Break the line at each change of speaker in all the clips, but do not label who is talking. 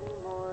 has got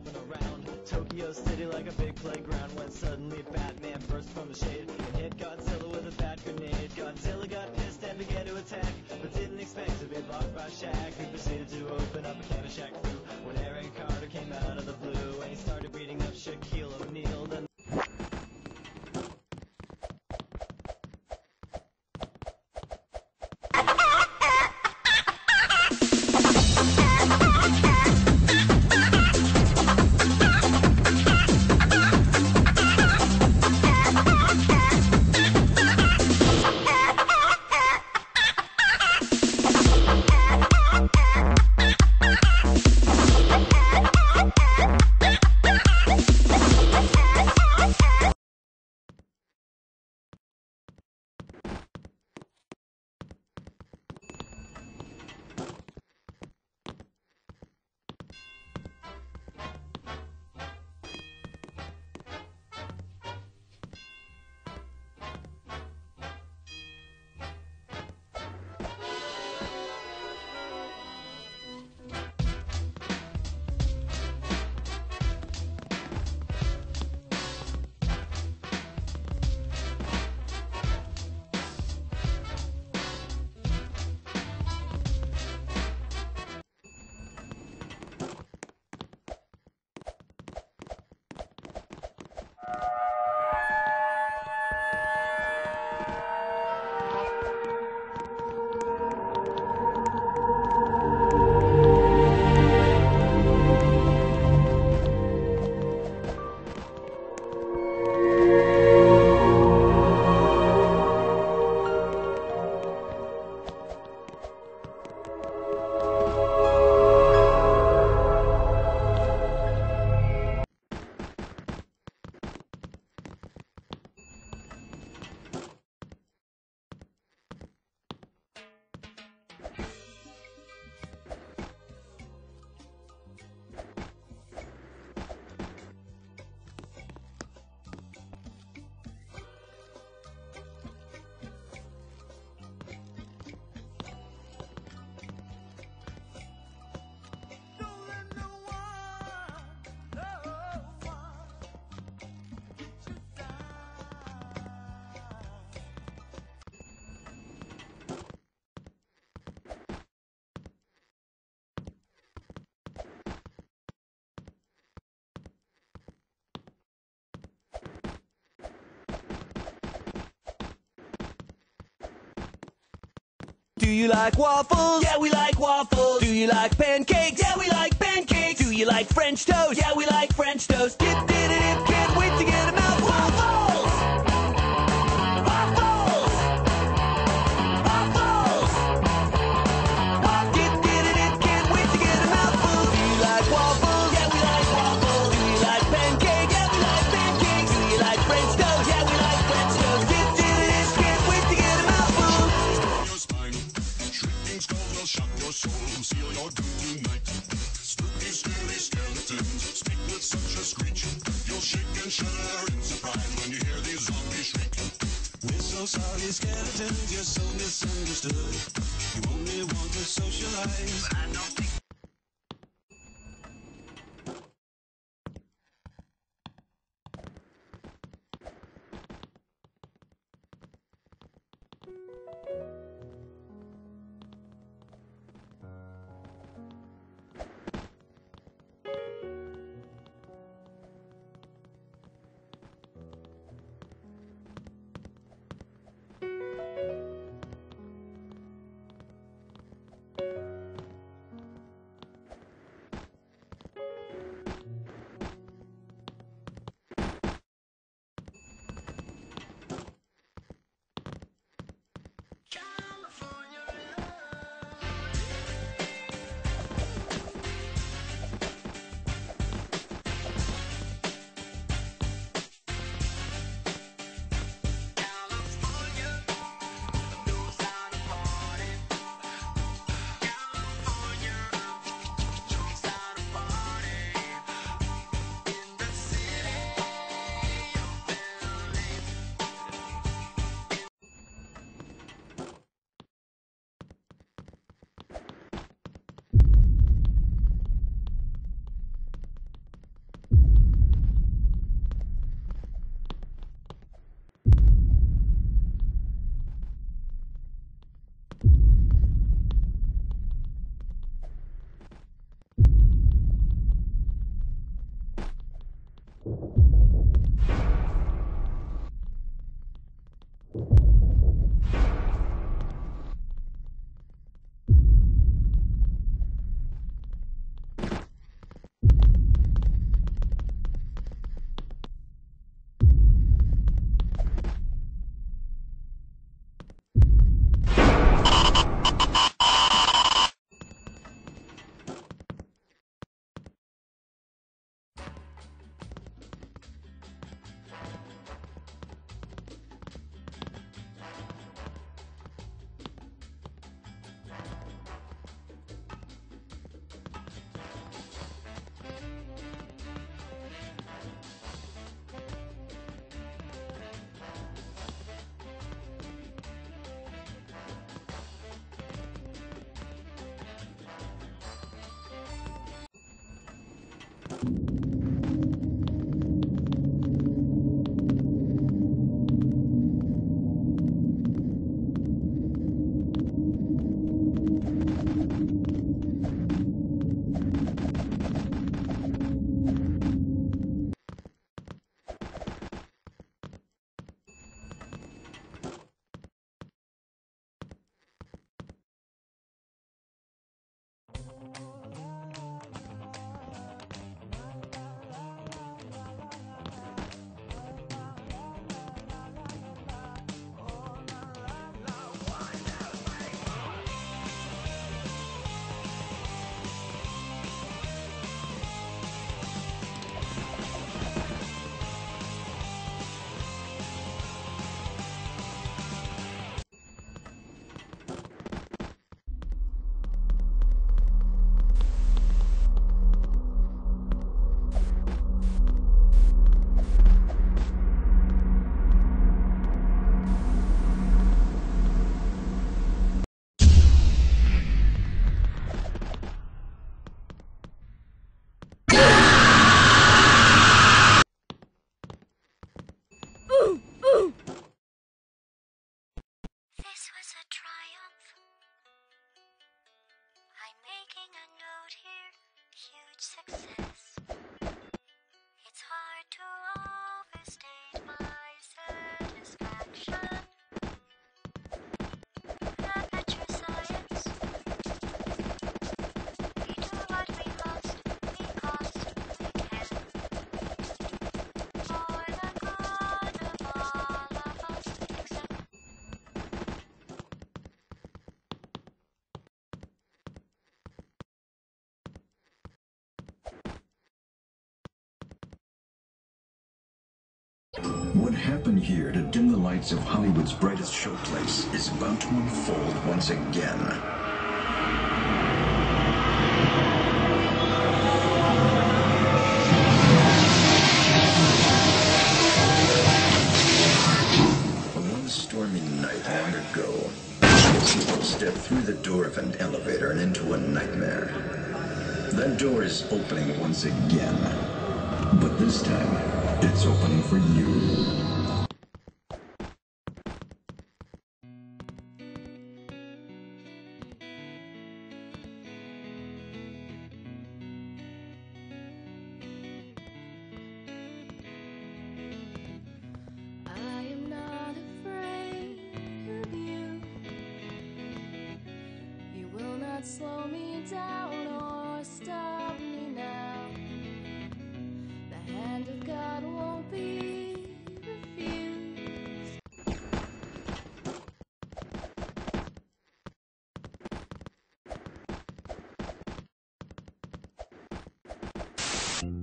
hopping around Tokyo City like a big playground when suddenly Batman burst from the shade and hit Godzilla with a bat grenade. Godzilla got pissed and began to attack, but didn't expect to be blocked by Shaq, who proceeded to open up a can of Shaq. When Aaron Carter came out of the blue and he started beating up Shaquille O'Neal, then
Do you like waffles? Yeah, we like waffles. Do you like pancakes? Yeah, we like pancakes. Do you like French toast? Yeah, we like French toast. Dip, dip, dip, can't wait to get
will shock your soul, seal your doom tonight. Spooky, scary skeletons speak with such a screech. You'll shake and shudder in surprise when you hear these zombies shriek. so sorry, skeletons, you're so misunderstood. You only want to socialize. But I don't think
This What
happened here to dim the lights of Hollywood's brightest showplace is about to unfold once again. step through the door
of an elevator and into a nightmare. That door is opening once again, but this time it's opening for you.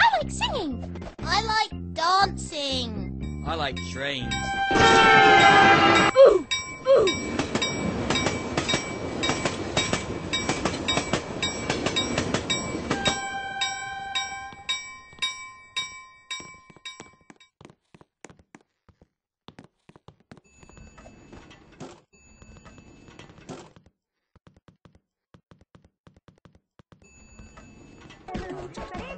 I
like singing. I like dancing.
I like trains.
Boo! Boo! Thank